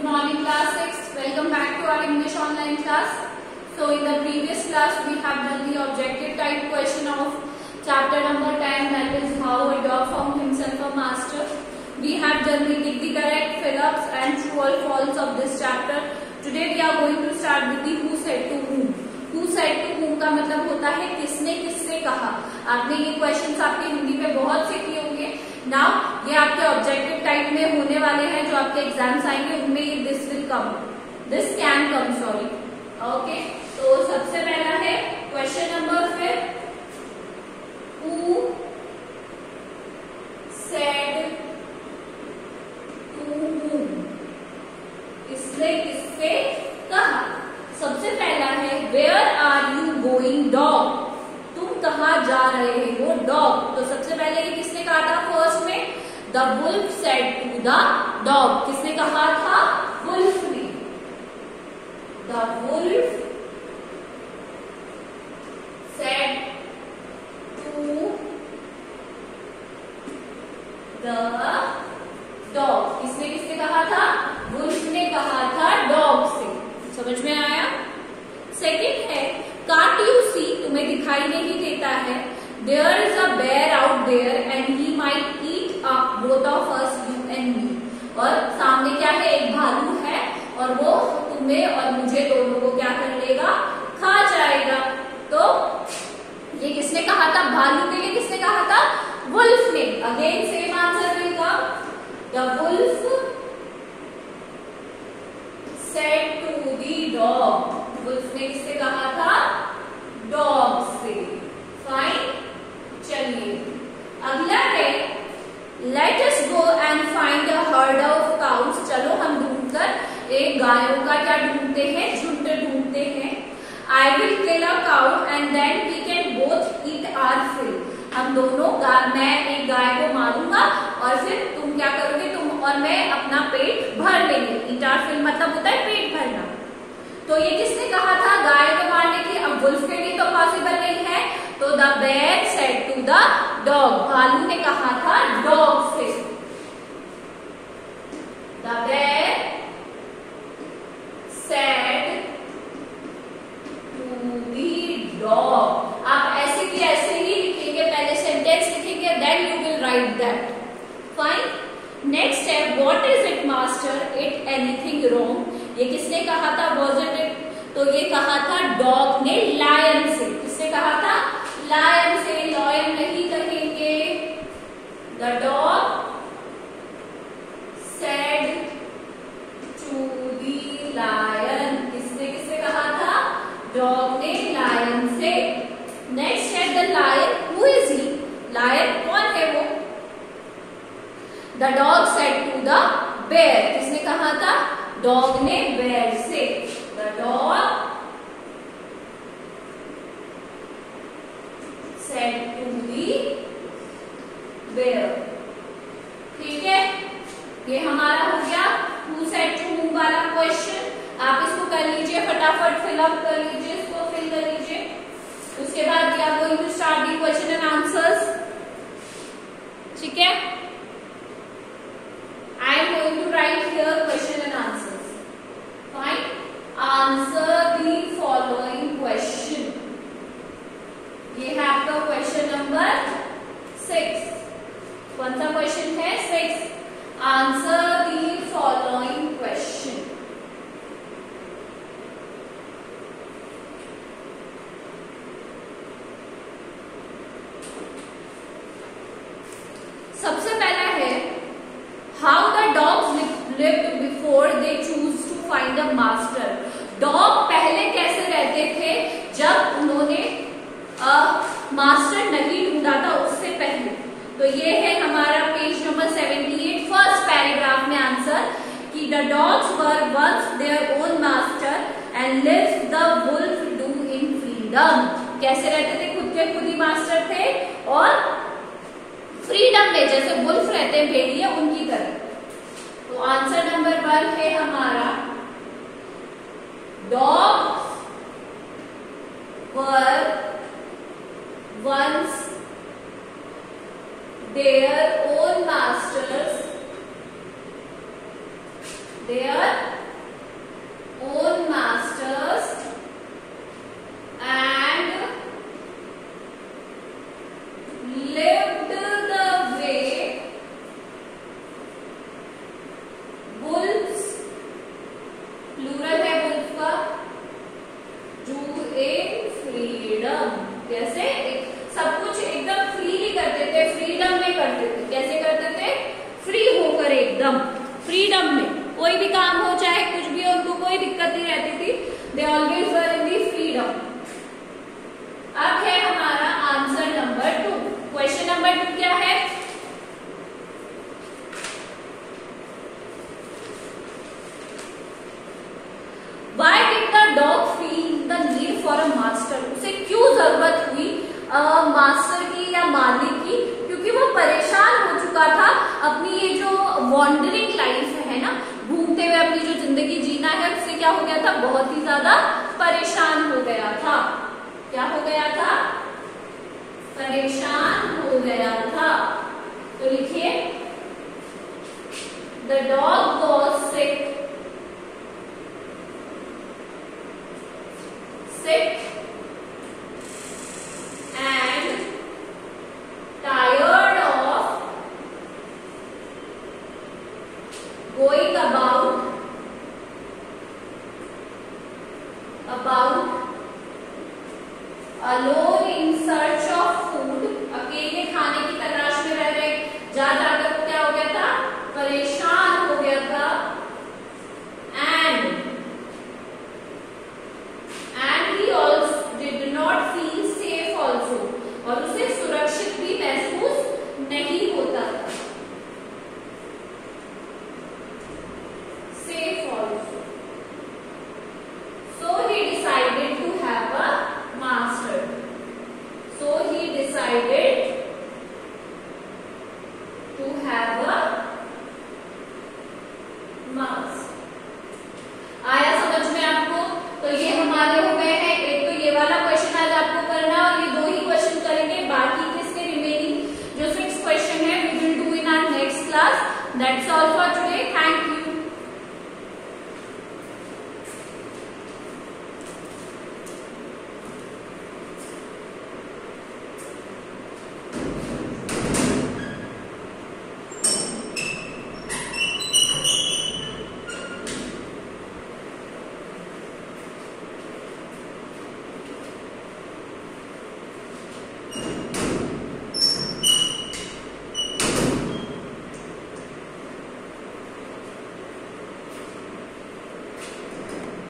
Good morning class 6. Welcome back to our English online class. So in the previous class we have done the objective type question of chapter number 10 that is how a dog found himself a master. We have done the tick the correct fill-ups and true or false of this chapter. Today we are going to start with the who said to whom. Who said to whom का मतलब होता है किसने किससे कहा आपने ये questions आपके हिंदी में बहुत से किए होंगे नाउ ये आपके ऑब्जेक्टिव टाइप में होने वाले हैं जो आपके एग्ज़ाम्स आएँगे, उनमें ये this will come this can come sorry okay तो सबसे पहला है क्वेश्चन नंबर फिर सेड टू इसने किससे कहा? सबसे पहला है where are you going dog तुम कहा जा रहे हो डॉग तो सबसे पहले ये किसने कहा था? The wolf said to the dog किसने कहा था? वुल्फ ने। The wolf said to the dog किसने किसने कहा था? वुल्फ ने कहा था डॉग से। समझ में आया? सेकंड है कांट यू सी तुम्हें दिखाई नहीं देता है। There is a bear out there and he might both of us you and me और सामने क्या है? एक भालू है और वो तुम्हें और मुझे दोनों को क्या कर लेगा? खा जाएगा। तो ये किसने कहा था? भालू के लिए किसने कहा था? वुल्फ ने। Again same answer will come the wolf said to the dog wolf ने किससे कहा था डॉग से फाइन चलिए अगला है let us go and find a herd of cows चलो हम ढूंढकर एक गायों का क्या ढूंढते हैं? झुंड ढूंढते हैं। I will kill a cow and then we can both eat our fill हम दोनों मैं एक गाय को मारूँगा और फिर तुम क्या करोगे? तुम और मैं अपना पेट भर लेंगे। ईट आर फिल मतलब होता है पेट भरना। तो ये किसने कहा था? गाय को मारने की अब वुल्फ के लिए तो पॉसिबल नहीं है। तो द बेर सेड टू द डॉग भालू ने कहा था डॉग से द बेर सेड टू दी डॉग आप ऐसे की ऐसे ही लिखेंगे पहले सेंटेंस लिखेंगे then you will write that fine next है what is it master it anything wrong ये किसने कहा था? वॉज़ इट इट तो ये कहा था डॉग ने लायन से। किसने कहा था? लायन से। लॉयन नहीं कहेंगे। The dog said to the lion किसने किसने कहा था? डॉग ने लायन से। नेक्स्ट है the lion who is he lion कौन है वो? द डॉग सेड बेयर किसने कहा था? डॉग ने बेयर से? द डॉग टू ठीक है? ये हमारा हो गया। हु सेड टू हूम वाला क्वेश्चन आप इसको कर लीजिए, फटाफट फिलअप कर लीजिए, इसको फिल कर लीजिए। उसके बाद are going to start the question and answers ठीक है I am going to write here question and answers. Fine. Answer the following question. ये है आपका क्वेश्चन नंबर सिक्स कौन सा क्वेश्चन है? Six answer the following question सबसे पहला है how the dogs lived before they choose to find a master dog पहले कैसे रहते थे जब उन्होंने मास्टर नहीं ढूंढा था उससे पहले तो ये है हमारा पेज नंबर 78 फ़र्स्ट पैराग्राफ में आंसर कि the dogs were once their own master and lives the wolf do in freedom कैसे रहते थे? खुद के खुद ही मास्टर थे और फ्रीडम में, जैसे वुल्फ रहते हैं भेड़िए उनकी तरह। तो आंसर नंबर वन है हमारा dogs were once their own masters their own masters and lived the way wolves plural है wolf का do in freedom कैसे एकदम फ्रीडम में कोई भी काम हो, चाहे कुछ भी हो उनको कोई दिक्कत नहीं रहती थी। They always were in the freedom अब है हमारा answer number two question number two क्या है? Why did the dog feel the need for a master उसे क्यों ज़रूरत हुई मास्टर की या मालिक की? क्योंकि वो परेशान हो चुका था। वॉन्डरिंग लाइफ है ना? घूमते हुए अपनी जो ज़िंदगी जीना है, उससे क्या हो गया था? बहुत ही ज़्यादा परेशान हो गया था। क्या हो गया था? परेशान हो गया था। तो लिखिए the dog was sick sick? About alone in search of food